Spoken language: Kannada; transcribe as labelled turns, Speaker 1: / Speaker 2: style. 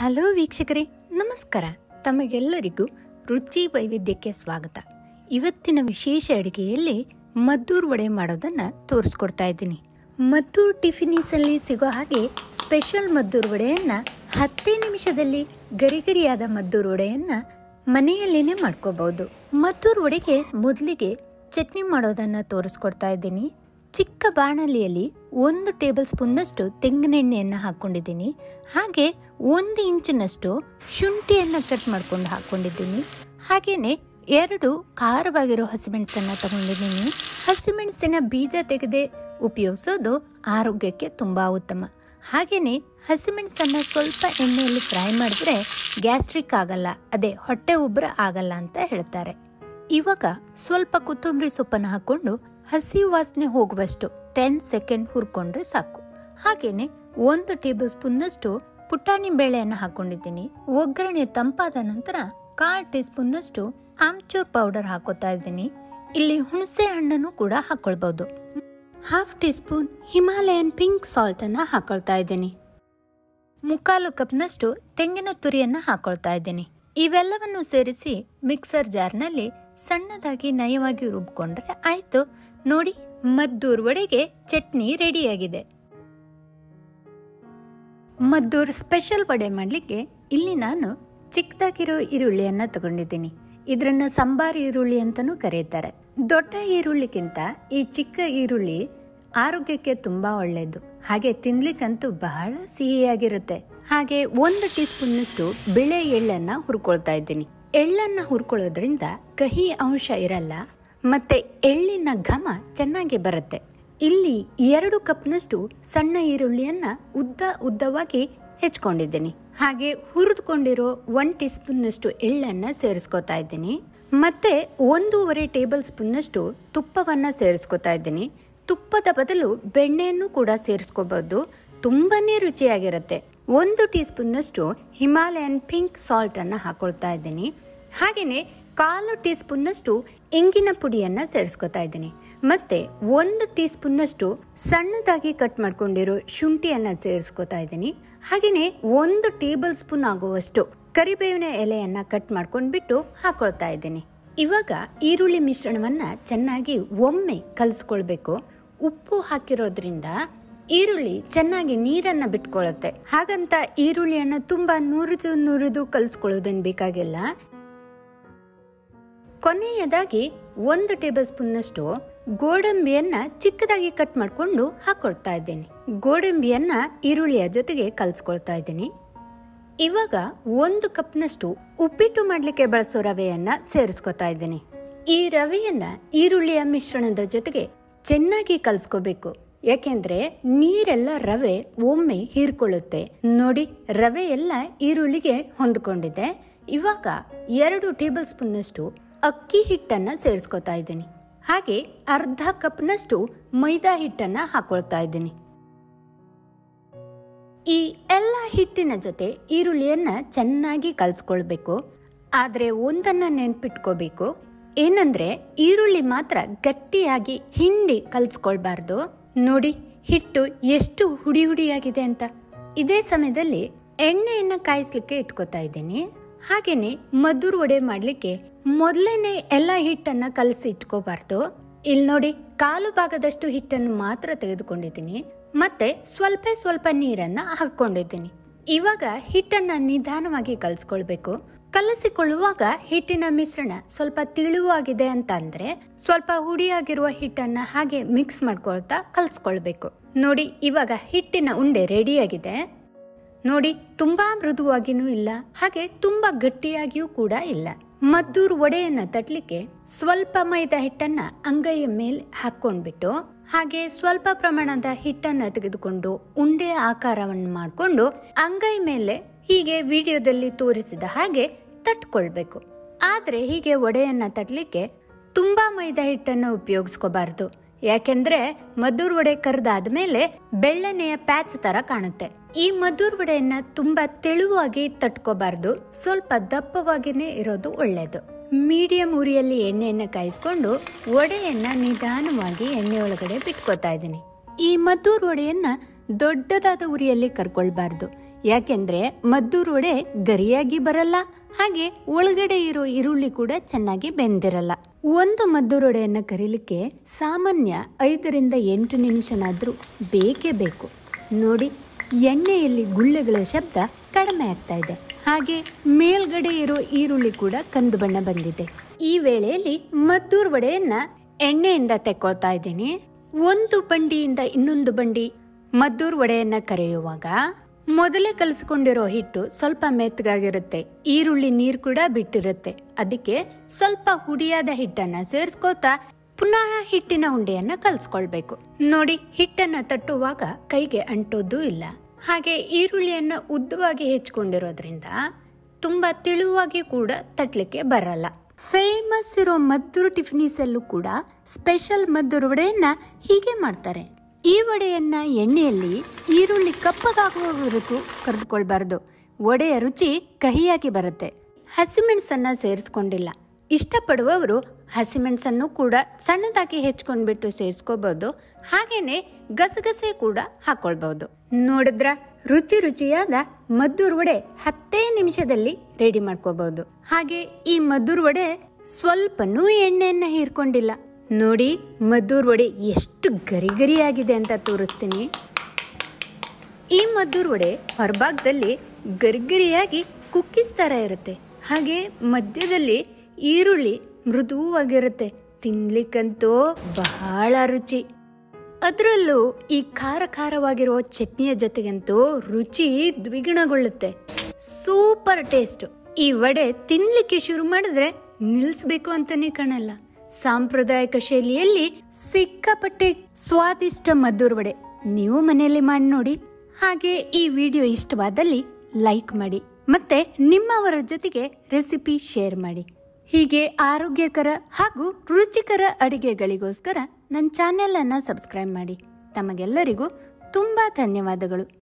Speaker 1: ಹಲೋ ವೀಕ್ಷಕರೇ, ನಮಸ್ಕಾರ. ತಮಗೆಲ್ಲರಿಗೂ ರುಚಿ ವೈವಿಧ್ಯಕ್ಕೆ ಸ್ವಾಗತ. ಇವತ್ತಿನ ವಿಶೇಷ ಅಡುಗೆಯಲ್ಲಿ ಮದ್ದೂರು ವಡೆ ಮಾಡೋದನ್ನ ತೋರಿಸ್ಕೊಡ್ತಾ ಇದ್ದೀನಿ. ಮದ್ದೂರು ಟಿಫಿನೀಸಲ್ಲಿ ಸಿಗೋ ಹಾಗೆ ಸ್ಪೆಷಲ್ ಮದ್ದೂರು ವಡೆಯನ್ನ ಹತ್ತೇ ನಿಮಿಷದಲ್ಲಿ ಗರಿಗರಿಯಾದ ಮದ್ದೂರು ವಡೆಯನ್ನ ಮನೆಯಲ್ಲೇನೆ ಮಾಡ್ಕೋಬಹುದು ಮದ್ದೂರು ವಡೆಗೆ ಮೊದಲಿಗೆ ಚಟ್ನಿ ಮಾಡೋದನ್ನ ತೋರಿಸ್ಕೊಡ್ತಾ ಇದ್ದೀನಿ. ಚಿಕ್ಕ ಬಾಣಲಿಯಲ್ಲಿ ಒಂದು ಟೇಬಲ್ ಸ್ಪೂನ್ನಷ್ಟು ತೆಂಗಿನೆಣ್ಣೆಯನ್ನು ಹಾಕ್ಕೊಂಡಿದ್ದೀನಿ. ಹಾಗೆ ಒಂದು ಇಂಚಿನಷ್ಟು ಶುಂಠಿಯನ್ನು ಕಟ್ ಮಾಡ್ಕೊಂಡು ಹಾಕ್ಕೊಂಡಿದ್ದೀನಿ. ಹಾಗೆಯೇ ಎರಡು ಖಾರವಾಗಿರೋ ಹಸಿಮೆಣಸನ್ನು ತಗೊಂಡಿದ್ದೀನಿ. ಹಸಿಮೆಣಸಿನ ಬೀಜ ತೆಗೆದೇ ಉಪಯೋಗಿಸೋದು ಆರೋಗ್ಯಕ್ಕೆ ತುಂಬ ಉತ್ತಮ. ಹಾಗೆಯೇ ಹಸಿಮೆಣಸನ್ನು ಸ್ವಲ್ಪ ಎಣ್ಣೆಯಲ್ಲಿ ಫ್ರೈ ಮಾಡಿದ್ರೆ ಗ್ಯಾಸ್ಟ್ರಿಕ್ ಆಗಲ್ಲ, ಅದೇ ಹೊಟ್ಟೆ ಉಬ್ಬರ ಆಗಲ್ಲ ಅಂತ ಹೇಳ್ತಾರೆ. ಇವಾಗ ಸ್ವಲ್ಪ ಕೊತ್ತಂಬರಿ ಸೊಪ್ಪನ್ನು ಹಾಕೊಂಡು ಹಸಿ ವಾಸನೆ ಹೋಗುವಷ್ಟು ಟೆನ್ ಸೆಕೆಂಡ್ ಹುರ್ಕೊಂಡ್ರೆ ಸಾಕು. ಹಾಗೇನೆ ಒಂದು ಟೇಬಲ್ ಸ್ಪೂನ್ನಷ್ಟು ಪುಟಾಣಿ ಬೇಳೆಯನ್ನು ಹಾಕೊಂಡಿದ್ದೀನಿ. ಒಗ್ಗರಣೆ ತಂಪಾದ ನಂತರ ಕಾಲ್ ಟೀ ಸ್ಪೂನ್ನಷ್ಟು ಆಮ್ಚೂರ್ ಪೌಡರ್ ಹಾಕೋತಾ ಇದ್ದೀನಿ. ಇಲ್ಲಿ ಹುಣಸೆ ಹಣ್ಣನ್ನು ಕೂಡ ಹಾಕೊಳ್ಬಹುದು half teaspoon Himalayan pink salt ಅನ್ನ ಹಾಕೊಳ್ತಾ ಇದ್ದೀನಿ. ಮುಕ್ಕಾಲು ಕಪ್ನಷ್ಟು ತೆಂಗಿನ ತುರಿಯನ್ನ ಹಾಕೊಳ್ತಾ ಇದ್ದೀನಿ. ಇವೆಲ್ಲವನ್ನು ಸೇರಿಸಿ ಮಿಕ್ಸರ್ ಜಾರ್ನಲ್ಲಿ ಸಣ್ಣದಾಗಿ ನಯವಾಗಿ ರುಬ್ಕೊಂಡ್ರೆ ಆಯ್ತು. ನೋಡಿ, ಮದ್ದೂರ್ ವಡೆಗೆ ಚಟ್ನಿ ರೆಡಿಯಾಗಿದೆ. ಮದ್ದೂರ್ ಸ್ಪೆಷಲ್ ವಡೆ ಮಾಡಲಿಕ್ಕೆ ಇಲ್ಲಿ ನಾನು ಚಿಕ್ಕದಾಗಿರೋ ಈರುಳ್ಳಿಯನ್ನು ತಗೊಂಡಿದ್ದೀನಿ. ಇದರನ್ನು ಸಂಬಾರ್ ಈರುಳ್ಳಿ ಅಂತಲೂ ಕರೀತಾರೆ. ದೊಡ್ಡ ಈರುಳ್ಳಿಗಿಂತ ಈ ಚಿಕ್ಕ ಈರುಳ್ಳಿ ಆರೋಗ್ಯಕ್ಕೆ ತುಂಬಾ ಒಳ್ಳೆಯದು ಹಾಗೆ ತಿನ್ಲಿಕ್ಕಂತೂ ಬಹಳ ಸಿಹಿಯಾಗಿರುತ್ತೆ. ಹಾಗೆ ಒಂದು ಟೀ ಸ್ಪೂನ್ನಷ್ಟು ಬಿಳೆ ಎಳ್ಳನ್ನ ಹುರ್ಕೊಳ್ತಾ ಇದ್ದೀನಿ. ಎಳ್ಳನ್ನ ಹುರ್ಕೊಳ್ಳೋದ್ರಿಂದ ಕಹಿ ಅಂಶ ಇರಲ್ಲ, ಮತ್ತೆ ಎಳ್ಳಿನ ಘಮ ಚೆನ್ನಾಗಿ ಬರುತ್ತೆ. ಇಲ್ಲಿ ಎರಡು ಕಪ್ನಷ್ಟು ಸಣ್ಣ ಈರುಳ್ಳಿಯನ್ನ ಉದ್ದ ಉದ್ದವಾಗಿ ಹೆಚ್ಕೊಂಡಿದ್ದೀನಿ. ಹಾಗೆ ಹುರಿದುಕೊಂಡಿರೋ ಒನ್ ಟೀ ಸ್ಪೂನ್ನಷ್ಟು ಎಳ್ಳನ್ನು ಸೇರಿಸ್ಕೊತಾ ಇದ್ದೀನಿ. ಮತ್ತೆ ಒಂದೂವರೆ ಟೇಬಲ್ ಸ್ಪೂನ್ನಷ್ಟು ತುಪ್ಪವನ್ನು ಸೇರಿಸ್ಕೊತಾ ಇದ್ದೀನಿ. ತುಪ್ಪದ ಬದಲು ಬೆಣ್ಣೆಯನ್ನು ಕೂಡ ಸೇರಿಸ್ಕೋಬಹುದು ತುಂಬಾ ರುಚಿಯಾಗಿರುತ್ತೆ. ಒಂದು ಟೀ ಸ್ಪೂನ್ನಷ್ಟು ಹಿಮಾಲಯನ್ ಪಿಂಕ್ ಸಾಲ್ಟನ್ನು ಹಾಕೊಳ್ತಾ ಇದ್ದೀನಿ. ಹಾಗೆಯೇ ಕಾಲು ಟೀ ಸ್ಪೂನ್ನಷ್ಟು ಇಂಗಿನ ಪುಡಿಯನ್ನು ಸೇರಿಸ್ಕೊತಾ ಇದ್ದೀನಿ. ಮತ್ತು ಒಂದು ಟೀ ಸ್ಪೂನ್ನಷ್ಟು ಸಣ್ಣದಾಗಿ ಕಟ್ ಮಾಡ್ಕೊಂಡಿರೋ ಶುಂಠಿಯನ್ನು ಸೇರಿಸ್ಕೊತಾ ಇದ್ದೀನಿ. ಹಾಗೆಯೇ ಒಂದು ಟೇಬಲ್ ಸ್ಪೂನ್ ಆಗುವಷ್ಟು ಕರಿಬೇವಿನ ಎಲೆಯನ್ನು ಕಟ್ ಮಾಡ್ಕೊಂಡ್ಬಿಟ್ಟು ಹಾಕೊಳ್ತಾ ಇದ್ದೀನಿ. ಇವಾಗ ಈರುಳ್ಳಿ ಮಿಶ್ರಣವನ್ನು ಚೆನ್ನಾಗಿ ಒಮ್ಮೆ ಕಲಿಸ್ಕೊಳ್ಬೇಕು. ಉಪ್ಪು ಹಾಕಿರೋದ್ರಿಂದ ಈರುಳ್ಳಿ ಚೆನ್ನಾಗಿ ನೀರನ್ನ ಬಿಟ್ಕೊಳ್ಳುತ್ತೆ ಹಾಗಂತ ಈರುಳ್ಳಿಯನ್ನ ತುಂಬಾ ನುರಿದು ನುರಿದು ಕಲಿಸ್ಕೊಳ್ಳೋದೇನು ಬೇಕಾಗಿಲ್ಲ. ಕೊನೆಯದಾಗಿ ಒಂದು ಟೇಬಲ್ ಸ್ಪೂನ್ನಷ್ಟು ಗೋಡಂಬಿಯನ್ನ ಚಿಕ್ಕದಾಗಿ ಕಟ್ ಮಾಡ್ಕೊಂಡು ಹಾಕೊಳ್ತಾ ಇದ್ದೀನಿ. ಗೋಡಂಬಿಯನ್ನ ಈರುಳ್ಳಿಯ ಜೊತೆಗೆ ಕಲ್ಸ್ಕೊಳ್ತಾ ಇದ್ದೀನಿ. ಇವಾಗ ಒಂದು ಕಪ್ನಷ್ಟು ಉಪ್ಪಿಟ್ಟು ಮಾಡ್ಲಿಕ್ಕೆ ಬಳಸೋ ರವೆಯನ್ನ ಸೇರಿಸ್ಕೊತಾ ಇದ್ದೀನಿ. ಈ ರವೆಯನ್ನ ಈರುಳ್ಳಿಯ ಮಿಶ್ರಣದ ಜೊತೆಗೆ ಚೆನ್ನಾಗಿ ಕಲ್ಸ್ಕೋಬೇಕು. ಯಾಕೆಂದ್ರೆ ನೀರೆಲ್ಲ ರವೆ ಒಮ್ಮೆ ಹೀರ್ಕೊಳ್ಳುತ್ತೆ. ನೋಡಿ ರವೆ ಎಲ್ಲ ಈರುಳ್ಳಿಗೆ ಹೊಂದ್ಕೊಂಡಿದೆ ಇವಾಗ ಎರಡು ಟೇಬಲ್ ಸ್ಪೂನ್ನಷ್ಟು ಅಕ್ಕಿ ಹಿಟ್ಟನ್ನ ಸೇರಿಸ್ಕೊತಾ ಇದ್ದೀನಿ. ಹಾಗೆ ಅರ್ಧ ಕಪ್ನಷ್ಟು ಮೈದಾ ಹಿಟ್ಟನ್ನ ಹಾಕೊಳ್ತಾ ಇದ್ದೀನಿ. ಈ ಎಲ್ಲ ಹಿಟ್ಟಿನ ಜೊತೆ ಈರುಳ್ಳಿಯನ್ನು ಚೆನ್ನಾಗಿ ಕಲ್ಸ್ಕೊಳ್ಬೇಕು. ಆದ್ರೆ ಒಂದನ್ನ ನೆನ್ಪಿಟ್ಕೋಬೇಕು. ಏನಂದ್ರೆ ಈರುಳ್ಳಿ ಮಾತ್ರ ಗಟ್ಟಿಯಾಗಿ ಹಿಂಡಿ ಕಲ್ಸ್ಕೊಳ್ಬಾರ್ದು. ನೋಡಿ, ಹಿಟ್ಟು ಎಷ್ಟು ಹುಡಿ ಹುಡಿಯಾಗಿದೆ ಅಂತ. ಇದೇ ಸಮಯದಲ್ಲಿ ಎಣ್ಣೆಯನ್ನು ಕಾಯಿಸ್ಲಿಕ್ಕೆ ಇಟ್ಕೋತಾ ಇದ್ದೀನಿ. ಹಾಗೇನೆ ಮದ್ದೂರು ವಡೆ ಮಾಡಲಿಕ್ಕೆ ಮೊದಲನೇ ಎಲ್ಲ ಹಿಟ್ಟನ್ನ ಕಲಸಿ ಇಟ್ಕೋಬಾರ್ದು. ಇಲ್ಲಿ ನೋಡಿ, ಕಾಲು ಭಾಗದಷ್ಟು ಹಿಟ್ಟನ್ನು ಮಾತ್ರ ತೆಗೆದುಕೊಂಡಿದ್ದೀನಿ. ಮತ್ತೆ ಸ್ವಲ್ಪ ಸ್ವಲ್ಪ ನೀರನ್ನ ಹಾಕೊಂಡಿದ್ದೀನಿ ಇವಾಗ ಹಿಟ್ಟನ್ನ ನಿಧಾನವಾಗಿ ಕಲಿಸ್ಕೊಳ್ಬೇಕು. ಕಲಸಿಕೊಳ್ಳುವಾಗ ಹಿಟ್ಟಿನ ಮಿಶ್ರಣ ಸ್ವಲ್ಪ ತಿಳುವಾಗಿದೆ ಅಂತ ಅಂದ್ರೆ ಸ್ವಲ್ಪ ಹುಡಿಯಾಗಿರುವ ಹಿಟ್ಟನ್ನ ಹಾಗೆ ಮಿಕ್ಸ್ ಮಾಡ್ಕೊಳ್ತಾ ಕಲ್ಸ್ಕೊಳ್ಬೇಕು. ನೋಡಿ, ಇವಾಗ ಹಿಟ್ಟಿನ ಉಂಡೆ ರೆಡಿಯಾಗಿದೆ. ನೋಡಿ, ತುಂಬಾ ಮೃದುವಾಗಿನೂ ಇಲ್ಲ, ಹಾಗೆ ತುಂಬಾ ಗಟ್ಟಿಯಾಗಿಯೂ ಕೂಡ ಇಲ್ಲ. ಮದ್ದೂರು ವಡೆಯನ್ನ ತಟ್ಲಿಕ್ಕೆ ಸ್ವಲ್ಪ ಮೈದಾ ಹಿಟ್ಟನ್ನ ಅಂಗೈಯ ಮೇಲೆ ಹಾಕೊಂಡ್ಬಿಟ್ಟು ಹಾಗೆ ಸ್ವಲ್ಪ ಪ್ರಮಾಣದ ಹಿಟ್ಟನ್ನ ತೆಗೆದುಕೊಂಡು ಉಂಡೆಯ ಆಕಾರವನ್ನು ಮಾಡಿಕೊಂಡು ಅಂಗೈ ಮೇಲೆ ಹೀಗೆ ವಿಡಿಯೋದಲ್ಲಿ ತೋರಿಸಿದ ಹಾಗೆ ತಟ್ಕೊಳ್ಬೇಕು. ಆದ್ರೆ ಹೀಗೆ ವಡೆಯನ್ನ ತಟ್ಲಿಕ್ಕೆ ತುಂಬಾ ಮೈದಾ ಹಿಟ್ಟನ್ನು ಉಪಯೋಗಿಸ್ಕೋಬಾರ್ದು. ಯಾಕೆಂದ್ರೆ ಮದ್ದೂರ್ ವಡೆ ಕರ್ದಾದ್ಮೇಲೆ ಬೆಳ್ಳನೆಯ ಪ್ಯಾಚ್ ತರ ಕಾಣುತ್ತೆ. ಈ ಮದ್ದೂರ್ ವಡೆಯನ್ನ ತುಂಬಾ ತೆಳುವಾಗಿ ತಟ್ಕೋಬಾರ್ದು. ಸ್ವಲ್ಪ ದಪ್ಪವಾಗಿನೇ ಇರೋದು ಒಳ್ಳೇದು. ಮೀಡಿಯಂ ಉರಿಯಲ್ಲಿ ಎಣ್ಣೆಯನ್ನ ಕಾಯಿಸ್ಕೊಂಡು ವಡೆಯನ್ನ ನಿಧಾನವಾಗಿ ಎಣ್ಣೆ ಒಳಗಡೆ ಬಿಟ್ಕೋತಾ ಇದ್ದೀನಿ. ಈ ಮದ್ದೂರ್ ವಡೆಯನ್ನ ದೊಡ್ಡದಾದ ಉರಿಯಲ್ಲಿ ಕರ್ಕೊಳ್ಬಾರ್ದು. ಯಾಕೆಂದ್ರೆ ಮದ್ದೂರು ವಡೆ ಗರಿಯಾಗಿ ಬರಲ್ಲ, ಹಾಗೆ ಒಳಗಡೆ ಇರೋ ಈರುಳ್ಳಿ ಕೂಡ ಚೆನ್ನಾಗಿ ಬೆಂದಿರಲ್ಲ. ಒಂದು ಮದ್ದೂರು ವಡೆಯನ್ನು ಕರೀಲಿಕ್ಕೆ ಸಾಮಾನ್ಯ ಐದರಿಂದ ಎಂಟು ನಿಮಿಷನಾದರೂ ಬೇಕೇ ಬೇಕು. ನೋಡಿ, ಎಣ್ಣೆಯಲ್ಲಿ ಗುಳ್ಳೆಗಳ ಶಬ್ದ ಕಡಿಮೆ ಆಗ್ತಾ ಇದೆ. ಹಾಗೆ ಮೇಲ್ಗಡೆ ಇರೋ ಈರುಳ್ಳಿ ಕೂಡ ಕಂದು ಬಣ್ಣ ಬಂದಿದೆ. ಈ ವೇಳೆಯಲ್ಲಿ ಮದ್ದೂರು ವಡೆಯನ್ನ ಎಣ್ಣೆಯಿಂದ ತೆಕ್ಕೊಳ್ತಾ ಇದ್ದೀನಿ. ಒಂದು ಬಂಡಿಯಿಂದ ಇನ್ನೊಂದು ಬಂಡಿ ಮದ್ದೂರು ವಡೆಯನ್ನ ಕರೆಯುವಾಗ ಮೊದಲೇ ಕಲಸ್ಕೊಂಡಿರೋ ಹಿಟ್ಟು ಸ್ವಲ್ಪ ಮೆತ್ತಗಾಗಿರುತ್ತೆ. ಈರುಳ್ಳಿ ನೀರು ಕೂಡ ಬಿಟ್ಟಿರುತ್ತೆ. ಅದಕ್ಕೆ ಸ್ವಲ್ಪ ಹುಡಿಯಾದ ಹಿಟ್ಟನ್ನ ಸೇರಿಸ್ಕೊತಾ ಪುನಃ ಹಿಟ್ಟಿನ ಉಂಡೆಯನ್ನ ಕಲ್ಸ್ಕೊಳ್ಬೇಕು. ನೋಡಿ, ಹಿಟ್ಟನ್ನ ತಟ್ಟುವಾಗ ಕೈಗೆ ಅಂಟೋದು ಇಲ್ಲ. ಹಾಗೆ ಈರುಳ್ಳಿಯನ್ನ ಉದ್ದವಾಗಿ ಹೆಚ್ಕೊಂಡಿರೋದ್ರಿಂದ ತುಂಬಾ ತಿಳುವಾಗಿ ಕೂಡ ತಟ್ಲಿಕ್ಕೆ ಬರಲ್ಲ. ಫೇಮಸ್ ಇರೋ ಮದ್ದೂರು ಟಿಫಿನೀಸಲ್ಲೂ ಕೂಡ ಸ್ಪೆಷಲ್ ಮದ್ದೂರು ವಡೆಯನ್ನ ಹೀಗೆ ಮಾಡ್ತಾರೆ. ಈ ವಡೆಯನ್ನ ಎಣ್ಣೆಯಲ್ಲಿ ಈರುಳ್ಳಿ ಕಪ್ಪಗಾಗುವವರೆಗೂ ಕರೆದುಕೊಳ್ಬಾರ್ದು. ವಡೆಯ ರುಚಿ ಕಹಿಯಾಗಿ ಬರುತ್ತೆ. ಹಸಿಮೆಣಸನ್ನ ಸೇರಿಸ್ಕೊಂಡಿಲ್ಲ. ಇಷ್ಟಪಡುವವರು ಹಸಿಮೆಣಸನ್ನು ಕೂಡ ಸಣ್ಣದಾಗಿ ಹೆಚ್ಕೊಂಡ್ಬಿಟ್ಟು ಸೇರಿಸ್ಕೋಬಹುದು ಹಾಗೇನೆ ಗಸಗಸೆ ಕೂಡ ಹಾಕೊಳ್ಬಹುದು ನೋಡಿದ್ರ? ರುಚಿ ರುಚಿಯಾದ ಮದ್ದೂರ್ ವಡೆ ಹತ್ತೇ ನಿಮಿಷದಲ್ಲಿ ರೆಡಿ ಮಾಡ್ಕೋಬಹುದು ಹಾಗೆ ಈ ಮದ್ದೂರ್ ವಡೆ ಸ್ವಲ್ಪನೂ ಎಣ್ಣೆಯನ್ನ ಹೀರ್ಕೊಂಡಿಲ್ಲ. ನೋಡಿ, ಮದ್ದೂರು ವಡೆ ಎಷ್ಟು ಗರಿಗರಿಯಾಗಿದೆ ಅಂತ ತೋರಿಸ್ತೀನಿ. ಈ ಮದ್ದೂರು ವಡೆ ಹೊರಭಾಗದಲ್ಲಿ ಗರಿಗರಿಯಾಗಿ ಕುಕ್ಕೀಸ್ ಥರ ಇರುತ್ತೆ. ಹಾಗೆ ಮಧ್ಯದಲ್ಲಿ ಈರುಳ್ಳಿ ಮೃದುವಾಗಿರುತ್ತೆ. ತಿನ್ಲಿಕ್ಕಂತೂ ಬಹಳ ರುಚಿ. ಅದರಲ್ಲೂ ಈ ಖಾರ ಖಾರವಾಗಿರೋ ಚಟ್ನಿಯ ಜೊತೆಗಂತೂ ರುಚಿ ದ್ವಿಗುಣಗೊಳ್ಳುತ್ತೆ. Super taste. ಈ ವಡೆ ತಿನ್ಲಿಕ್ಕೆ ಶುರು ಮಾಡಿದ್ರೆ ನಿಲ್ಲಿಸ್ಬೇಕು ಅಂತಾನೆ ಕಾಣಲ್ಲ. ಸಾಂಪ್ರದಾಯಿಕ ಶೈಲಿಯಲ್ಲಿ ಸಿಕ್ಕಾಪಟ್ಟೆ ಸ್ವಾದಿಷ್ಟ ಮದ್ದೂರು ವಡೆ ನೀವು ಮನೆಯಲ್ಲಿ ಮಾಡಿ ನೋಡಿ. ಹಾಗೆ ಈ ವಿಡಿಯೋ ಇಷ್ಟವಾದಲ್ಲಿ ಲೈಕ್ ಮಾಡಿ ಮತ್ತೆ ನಿಮ್ಮವರ ಜೊತೆಗೆ ರೆಸಿಪಿ ಶೇರ್ ಮಾಡಿ. ಹೀಗೆ ಆರೋಗ್ಯಕರ ಹಾಗೂ ರುಚಿಕರ ಅಡಿಗೆಗಳಿಗೋಸ್ಕರ ನನ್ನ ಚಾನೆಲ್ ಅನ್ನ ಸಬ್ಸ್ಕ್ರೈಬ್ ಮಾಡಿ. ತಮಗೆಲ್ಲರಿಗೂ ತುಂಬಾ ಧನ್ಯವಾದಗಳು.